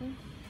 Okay.